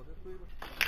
我在追吧。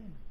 Yeah.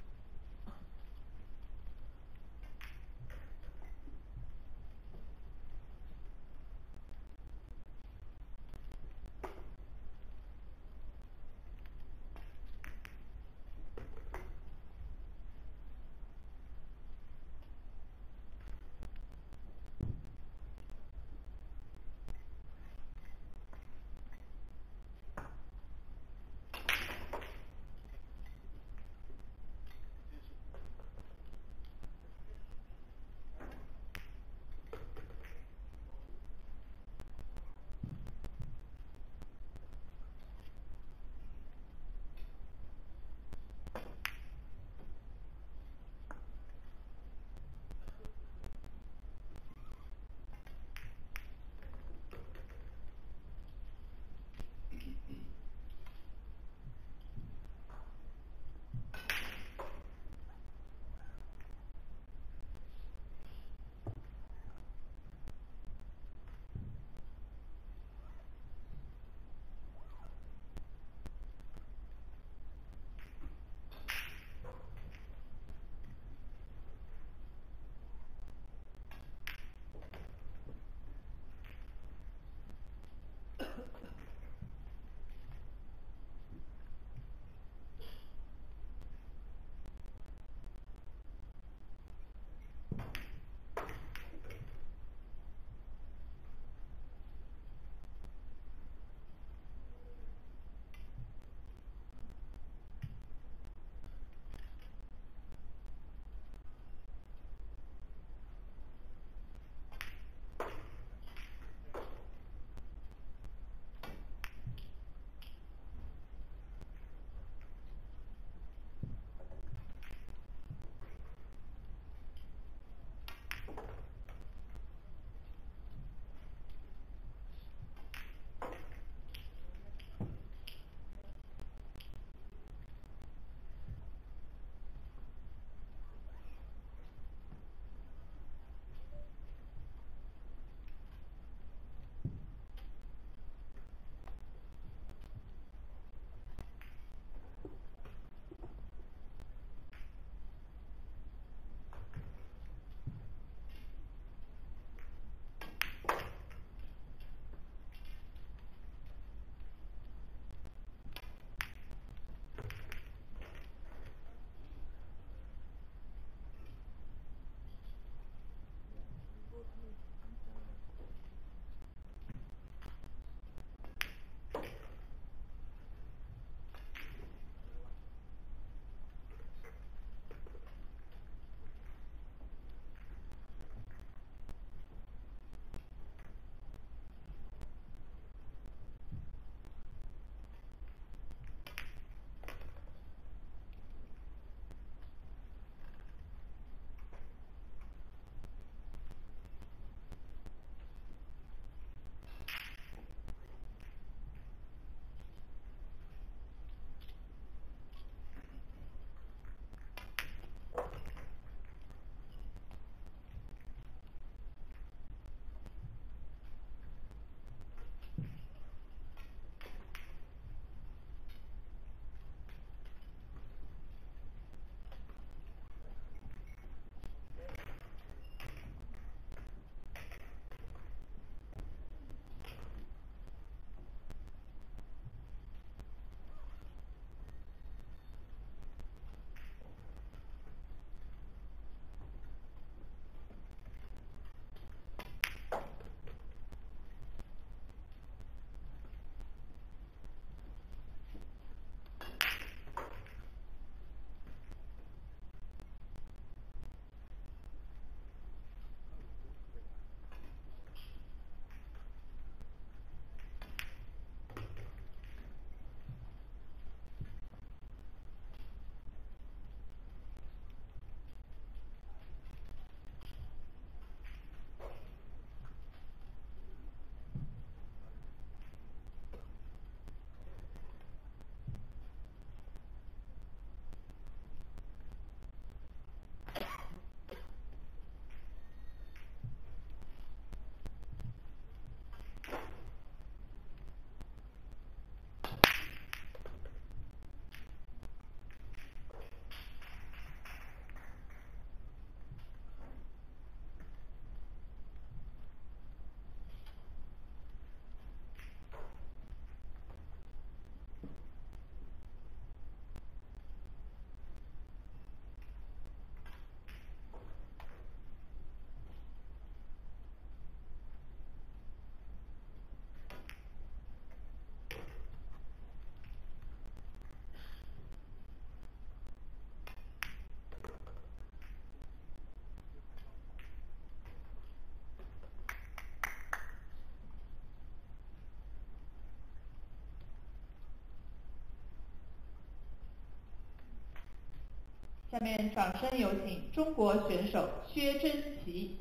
下面掌声有请中国选手薛贞琪。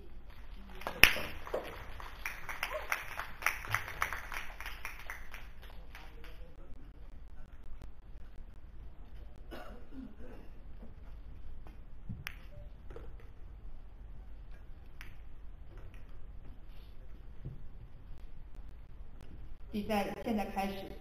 比赛现在开始。